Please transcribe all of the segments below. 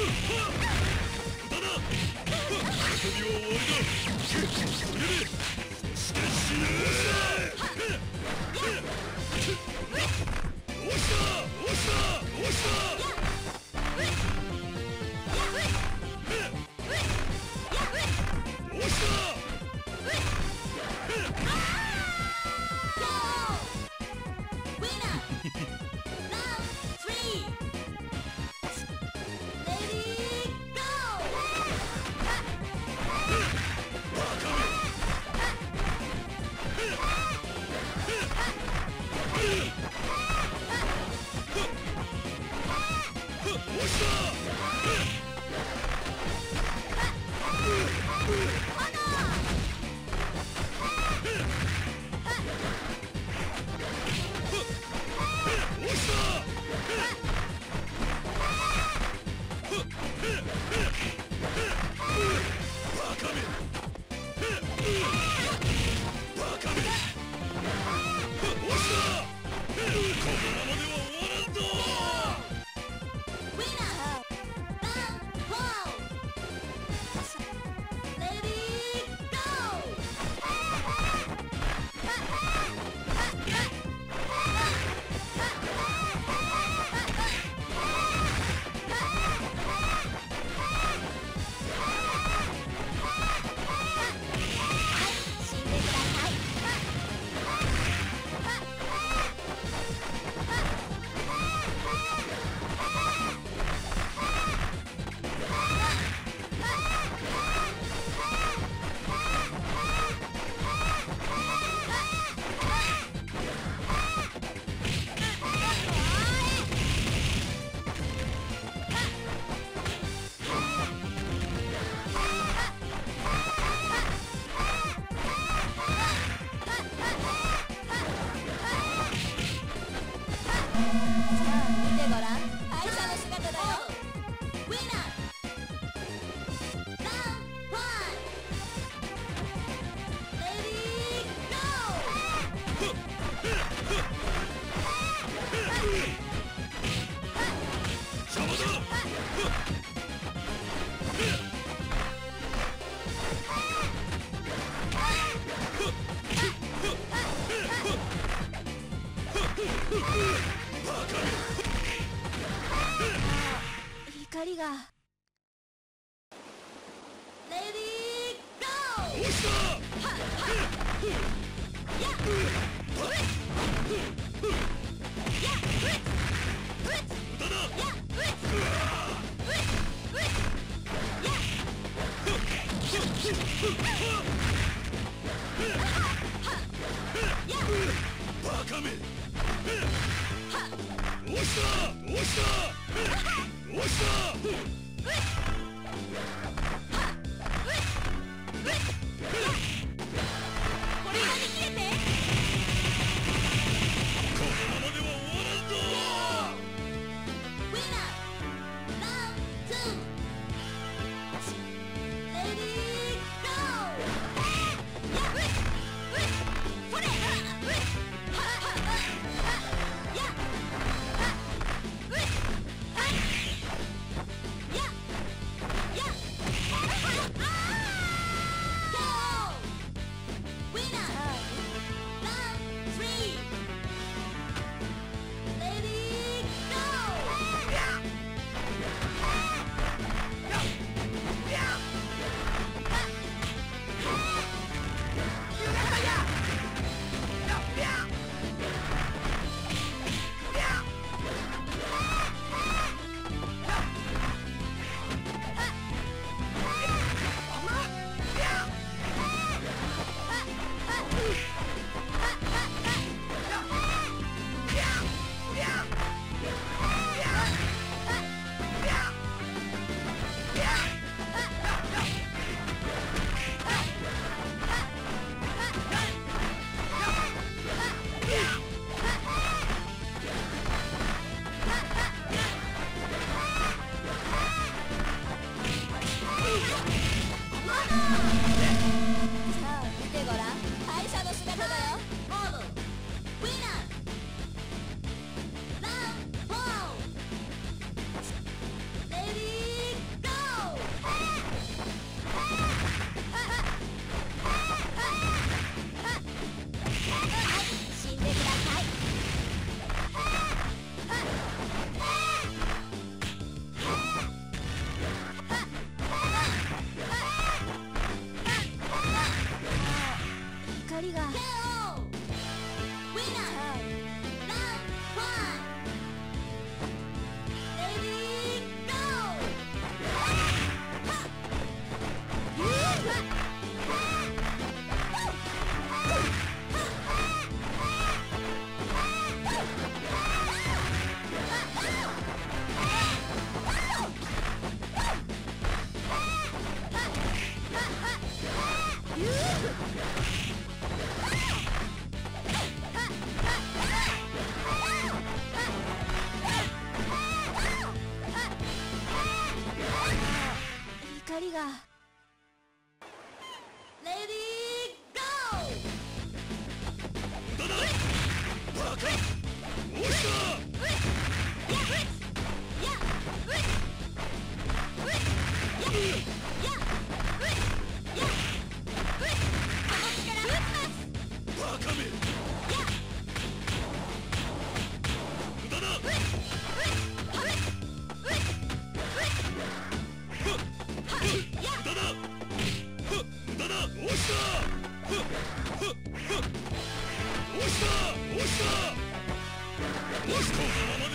Ugh! 押した押した押したどうしたど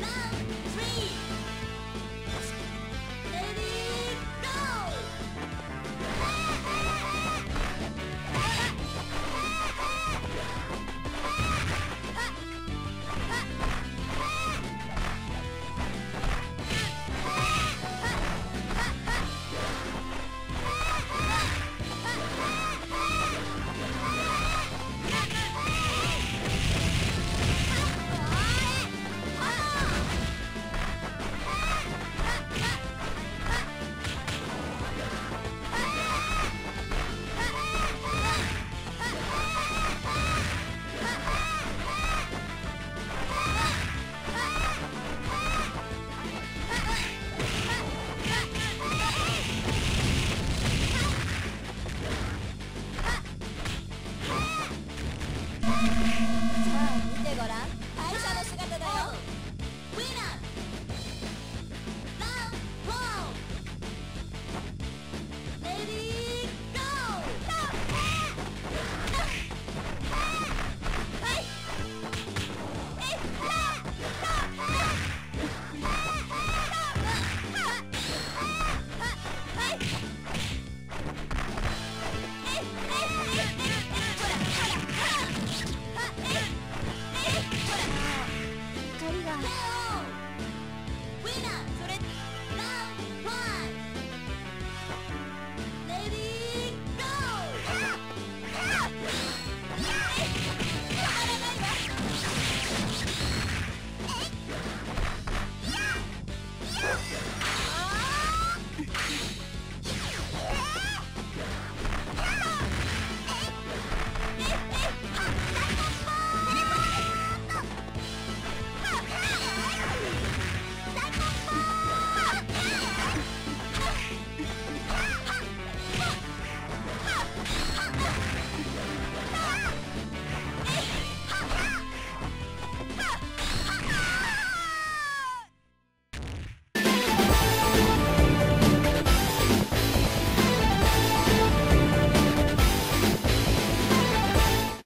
Love, three.